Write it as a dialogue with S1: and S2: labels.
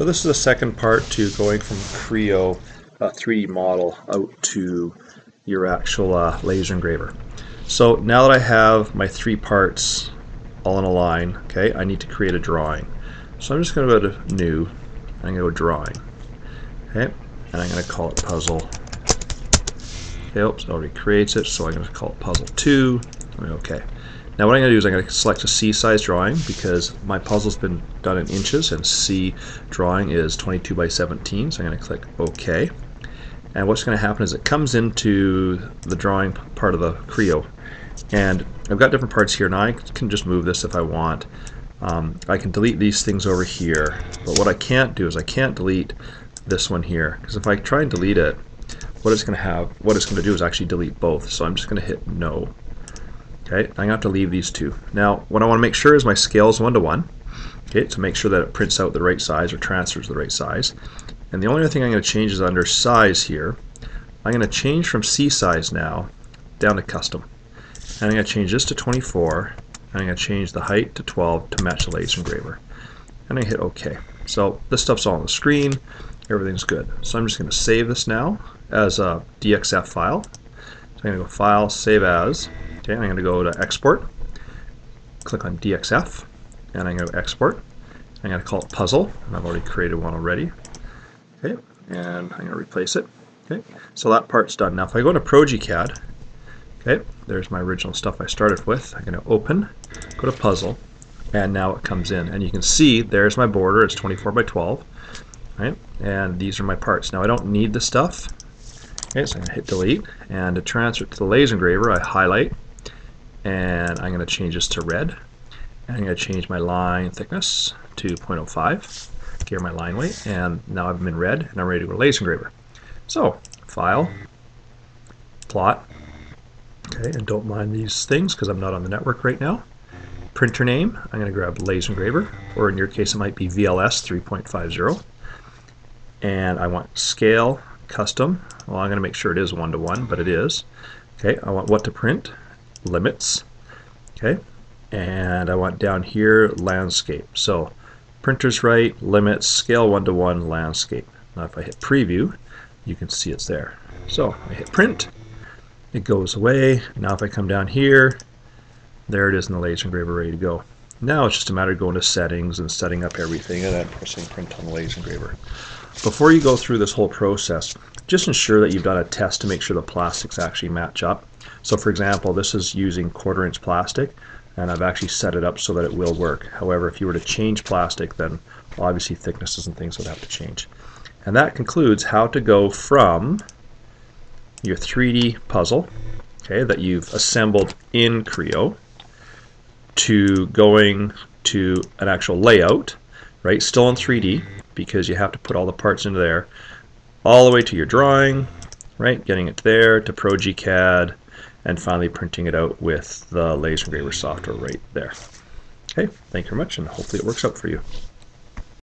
S1: So this is the second part to going from Creo uh, 3D model out to your actual uh, laser engraver. So now that I have my three parts all in a line, okay, I need to create a drawing. So I'm just going to go to New, I'm going to go Drawing, okay, and I'm going to call it Puzzle. Okay, oops, it already creates it, so I'm going to call it Puzzle 2, okay. Now what I'm going to do is I'm going to select a C size drawing because my puzzle's been done in inches and C drawing is 22 by 17 so I'm going to click OK. And what's going to happen is it comes into the drawing part of the Creo. And I've got different parts here now I can just move this if I want. Um, I can delete these things over here but what I can't do is I can't delete this one here because if I try and delete it what it's going to have what it's going to do is actually delete both. So I'm just going to hit no Okay, I'm going to have to leave these two. Now, what I want to make sure is my scale is one to one. Okay, to make sure that it prints out the right size or transfers the right size. And the only other thing I'm going to change is under size here. I'm going to change from C size now down to custom. And I'm going to change this to 24. And I'm going to change the height to 12 to match the laser engraver. And I hit OK. So this stuff's all on the screen. Everything's good. So I'm just going to save this now as a DXF file. So I'm going to go File, Save As. Okay, I'm going to go to Export, click on DXF, and I'm going to export. I'm going to call it Puzzle, and I've already created one already. Okay, and I'm going to replace it. Okay, so that part's done. Now if I go to progeCAD, okay, there's my original stuff I started with. I'm going to open, go to Puzzle, and now it comes in. And you can see there's my border, it's 24 by 12. Right, and these are my parts. Now I don't need the stuff. Okay, so I'm going to hit delete, and to transfer it to the laser engraver, I highlight, and I'm going to change this to red. And I'm going to change my line thickness to 0.05 here my line weight. And now I'm in red and I'm ready to go to laser engraver. So file plot. Okay and don't mind these things because I'm not on the network right now. Printer name I'm going to grab laser engraver or in your case it might be VLS 3.50 and I want scale custom. Well I'm going to make sure it is one to one but it is. Okay I want what to print limits. Okay, and I want down here landscape. So printer's right, limits, scale one to one, landscape. Now if I hit preview, you can see it's there. So I hit print, it goes away. Now if I come down here, there it is in the laser engraver ready to go. Now it's just a matter of going to settings and setting up everything and then pressing print on the laser engraver. Before you go through this whole process, just ensure that you've done a test to make sure the plastics actually match up. So for example, this is using quarter inch plastic and I've actually set it up so that it will work. However, if you were to change plastic, then obviously thicknesses and things would have to change. And that concludes how to go from your 3D puzzle, okay, that you've assembled in Creo, to going to an actual layout, right, still in 3D, because you have to put all the parts into there, all the way to your drawing, right, getting it there, to progeCAD, and finally printing it out with the laser engraver software right there. Okay, thank you very much and hopefully it works out for you.